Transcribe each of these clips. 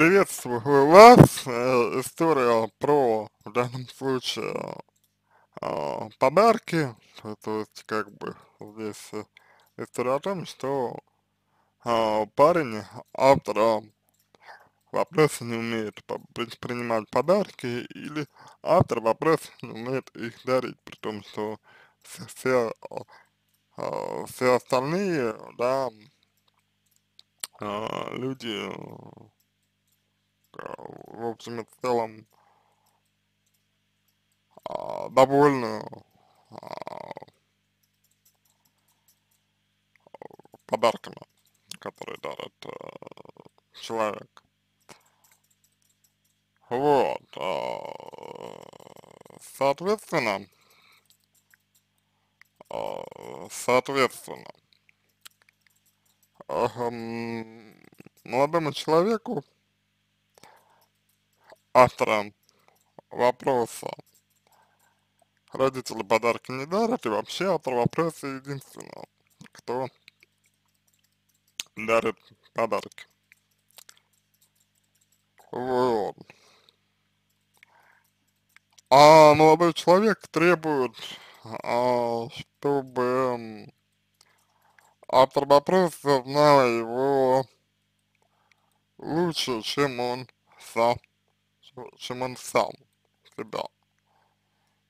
Приветствую вас. Э, история про, в данном случае, э, подарки. То, есть, как бы, здесь э, история о том, что э, парень автора вопроса не умеет принимать подарки, или автор вопроса не умеет их дарить, при том, что все, э, все остальные, да, люди в общем и целом а, довольны а, подарками, которые дарит человек. Вот, соответственно, соответственно, молодому человеку автора вопроса родители подарки не дарят, и вообще автор вопроса единственного, кто дарит подарки. Вот. А молодой человек требует, а, чтобы автор вопроса знал его лучше, чем он сам чем он сам себя.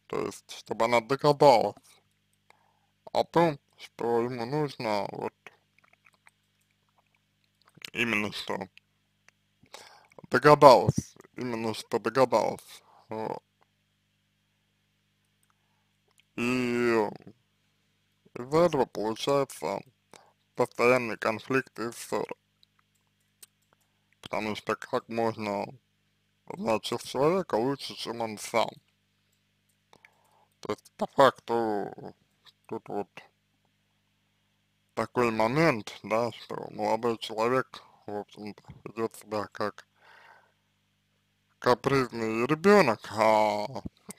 То есть, чтобы она догадалась о том, что ему нужно вот именно что догадалась, именно что догадалась. Вот. И из-за этого получается постоянный конфликт и ссоры. Потому что как можно значит человека лучше, чем он сам. То есть по факту тут вот такой момент, да, что молодой человек, в общем-то, ведет себя как капризный ребенок, а,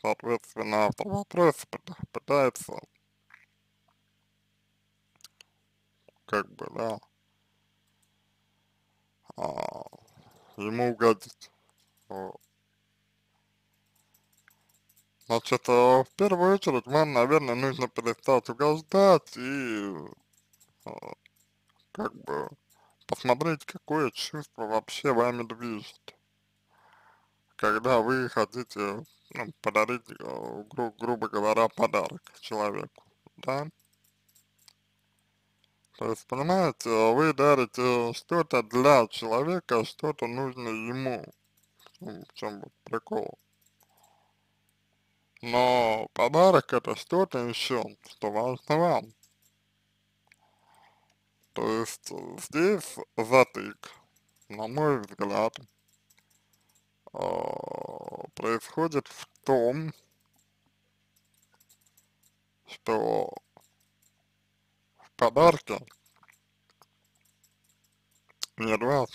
соответственно, автор вопроса пытается как бы, да, а, ему угодить. Значит, в первую очередь вам, наверное, нужно перестать угождать и как бы посмотреть, какое чувство вообще вами движет. Когда вы хотите ну, подарить, гру грубо говоря, подарок человеку, да? То есть, понимаете, вы дарите что-то для человека, что-то нужно ему в чем прикол. Но подарок это что-то еще, что важно вам. То есть здесь затык, на мой взгляд, э, происходит в том, что в подарке нет вас.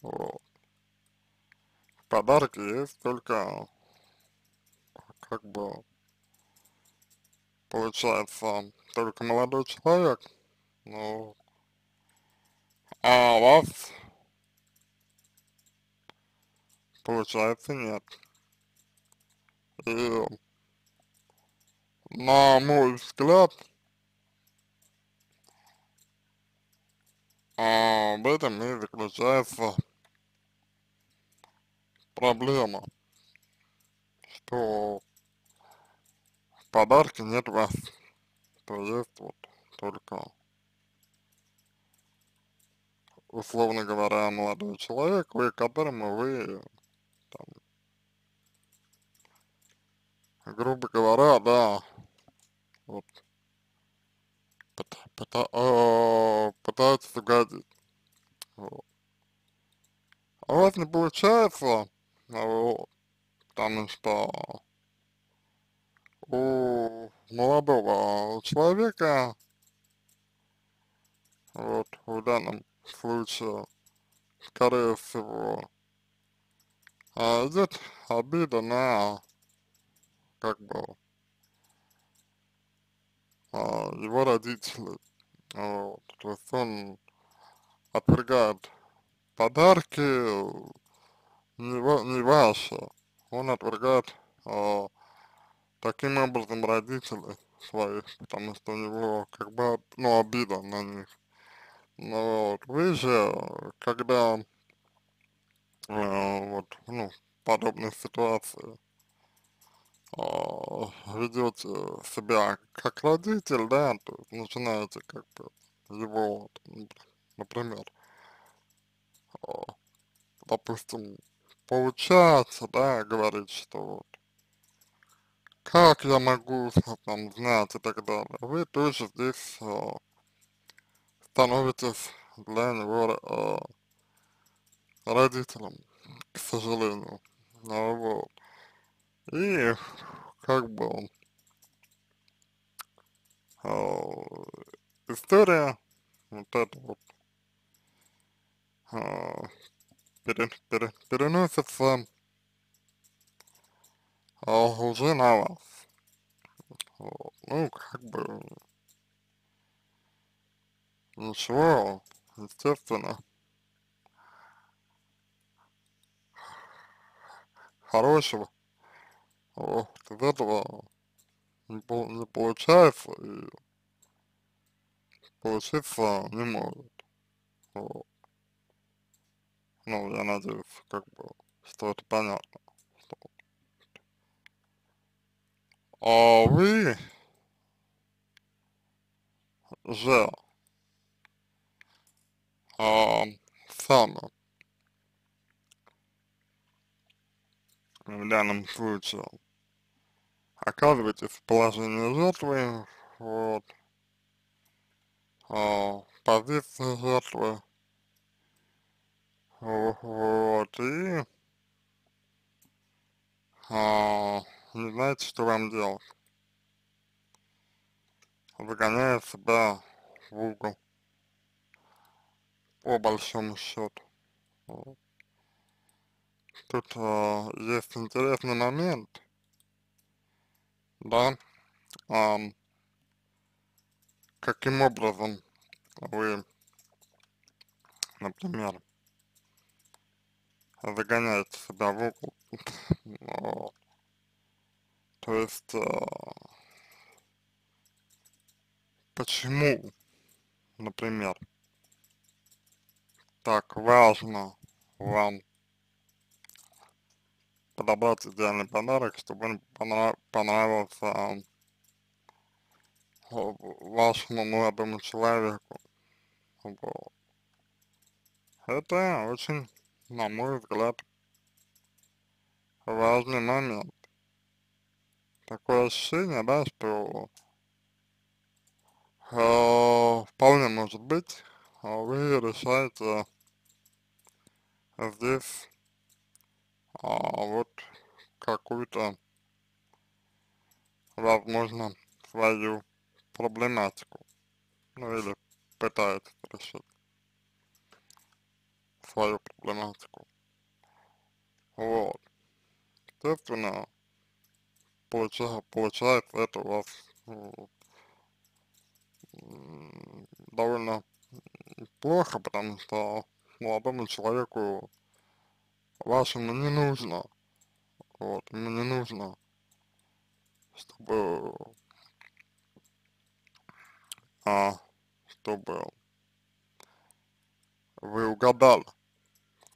Вот. Подарки есть только как бы получается только молодой человек, ну, а вас получается нет. И на мой взгляд, А в этом и заключается проблема, что в подарке нет вас, то есть вот только, условно говоря, молодой человек, вы которому вы, там, грубо говоря, да, вот, пыта, э, пытаются угодить. Вот. А у вас не получается, вот, потому что у молодого человека, вот, в данном случае, скорее всего, а, идет обида на, как бы, а, его родители, вот, то есть он отвергает подарки не, не ваши. Он отвергает э, таким образом родителей своих, потому что у него как бы, ну, обида на них. Ну вот, вы же, когда э, вот, ну, в подобной ситуации э, ведете себя как родитель, да, то начинаете как бы его, например, э, допустим, получаться, да, говорить, что вот, как я могу там знать и так далее. Вы тоже здесь э, становитесь для него э, родителем, к сожалению. Ну, вот. И как бы э, история вот эта вот э, переносится э, уже на вас. Ну, как бы ничего, естественно, хорошего вот, из этого не, не получается и получиться не может. Вот. Ну, я надеюсь, как бы, что это понятно. Что... А вы же а, сами в данном случае оказываетесь в положении жертвы, вот, а, позиции жертвы, вот, и а, не знаете, что вам делать. Загоняя себя в угол, по большому счету. Вот. Тут э, есть интересный момент, да, э, каким образом вы, например, загоняете себя в угол, то есть, э, почему, например, так важно вам подобрать идеальный подарок, чтобы он понрав понравился вашему молодому человеку. Это очень, на мой взгляд, важный момент. Такое ощущение, да, что э, вполне может быть, вы решаете здесь а, вот какую-то, возможно, свою проблематику, ну или пытается решить свою проблематику. Вот. Естественно, получа, получается это у вас ну, довольно плохо, потому что молодому человеку вашему не нужно, вот, ему не нужно, чтобы, а, чтобы вы угадали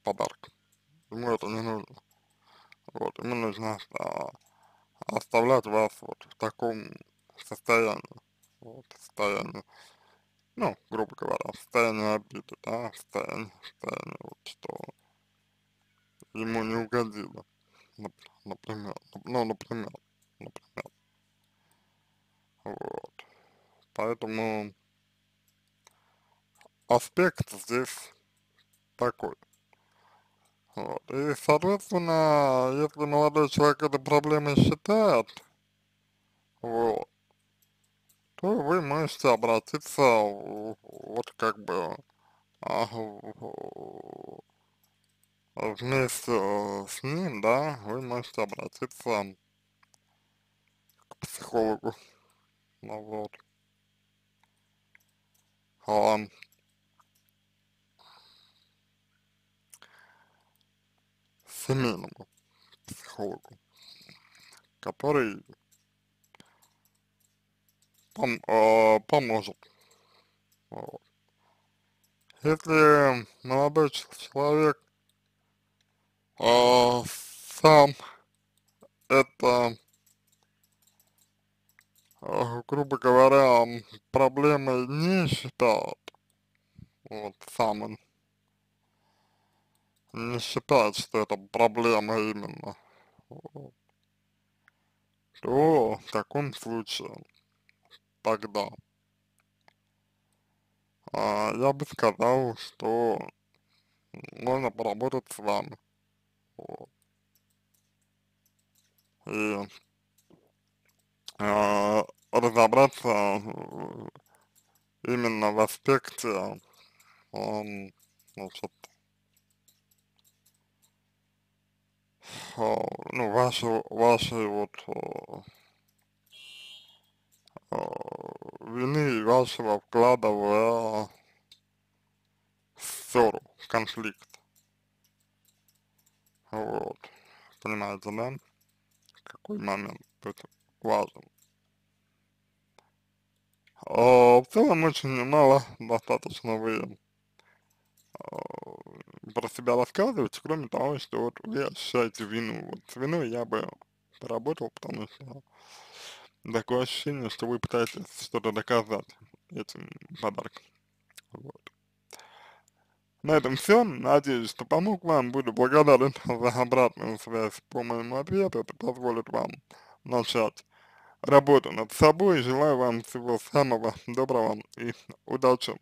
подарок, ему это не нужно, вот, ему нужно а, оставлять вас вот в таком состоянии, вот, состоянии, ну, грубо говоря, состояние обиды, да, состояние, состояние вот, что ему не угодило, например, ну, например, например, вот, поэтому аспект здесь такой, вот, и, соответственно, если молодой человек этой проблемой считает, вот, то вы можете обратиться вот как бы а, вместе с ним, да, вы можете обратиться к психологу, ну вот. А, семейному психологу, который пом э, поможет. Вот. Если молодой человек э, сам это, э, грубо говоря, проблемой не считает, вот сам он не считает, что это проблема именно, то в таком случае тогда а, я бы сказал, что можно поработать с вами. Вот. И а, разобраться именно в аспекте, он, значит, ну, вашей, вашей вот вины и вашего вклада в ссору, конфликт. Вот. Понимаете, да? Какой момент тут важен. А, в целом очень мало достаточно вы а, про себя рассказываете, кроме того, что вот вы ощущаете вину. Вот с виной я бы поработал, потому что такое ощущение, что вы пытаетесь что-то доказать этим подарком. Вот. На этом все. Надеюсь, что помог вам. Буду благодарен за обратную связь по моему ответу. Это позволит вам начать работу над собой. Желаю вам всего самого доброго и удачи.